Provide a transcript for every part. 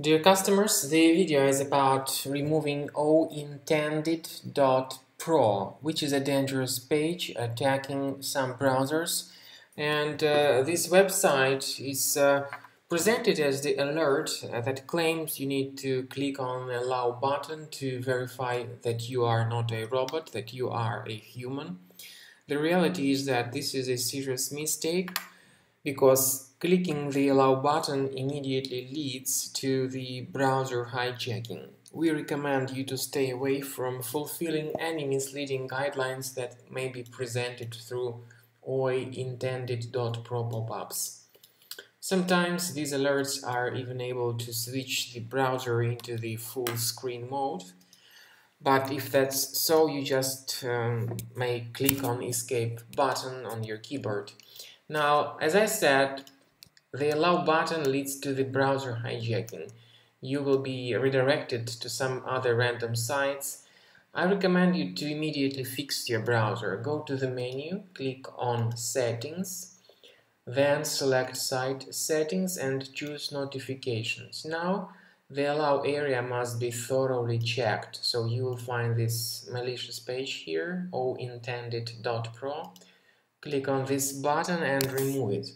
Dear customers, the video is about removing ointended.pro, which is a dangerous page attacking some browsers. And uh, this website is uh, presented as the alert uh, that claims you need to click on the allow button to verify that you are not a robot, that you are a human. The reality is that this is a serious mistake because clicking the allow button immediately leads to the browser hijacking. We recommend you to stay away from fulfilling any misleading guidelines that may be presented through ointended.pro pop-ups. Sometimes these alerts are even able to switch the browser into the full screen mode. But if that's so, you just um, may click on escape button on your keyboard. Now, as I said, the allow button leads to the browser hijacking. You will be redirected to some other random sites. I recommend you to immediately fix your browser. Go to the menu, click on Settings, then select Site Settings and choose Notifications. Now, the allow area must be thoroughly checked, so you will find this malicious page here, ointended.pro click on this button and remove it.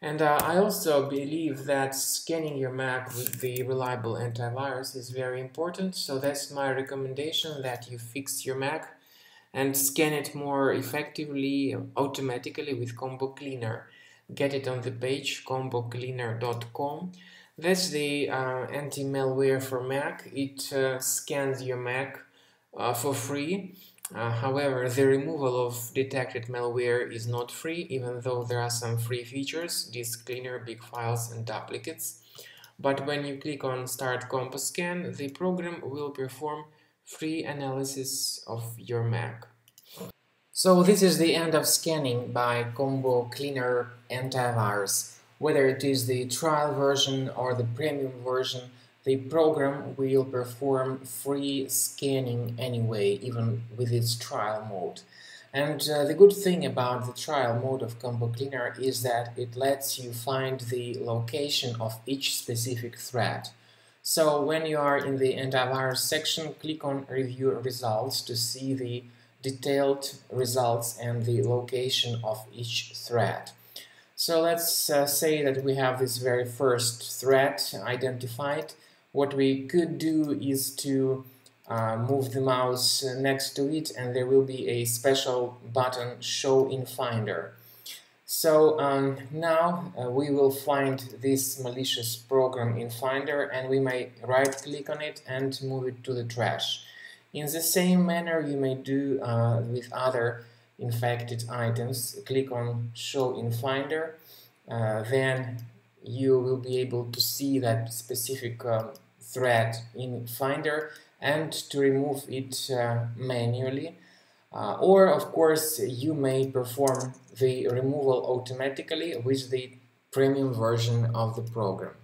And uh, I also believe that scanning your Mac with the reliable antivirus is very important, so that's my recommendation that you fix your Mac and scan it more effectively automatically with Combo Cleaner. Get it on the page combocleaner.com. That's the uh, anti-malware for Mac. It uh, scans your Mac uh, for free uh, however, the removal of detected malware is not free, even though there are some free features, disk cleaner, big files and duplicates. But when you click on Start Combo Scan, the program will perform free analysis of your Mac. So this is the end of scanning by Combo Cleaner Antivirus. Whether it is the trial version or the premium version, the program will perform free scanning anyway, even with its trial mode. And uh, the good thing about the trial mode of Combo Cleaner is that it lets you find the location of each specific thread. So when you are in the antivirus section, click on Review Results to see the detailed results and the location of each thread. So let's uh, say that we have this very first thread identified what we could do is to uh, move the mouse next to it and there will be a special button show in Finder. So um, now uh, we will find this malicious program in Finder and we may right click on it and move it to the trash. In the same manner you may do uh, with other infected items. Click on show in Finder, uh, then you will be able to see that specific um, thread in Finder and to remove it uh, manually. Uh, or, of course, you may perform the removal automatically with the premium version of the program.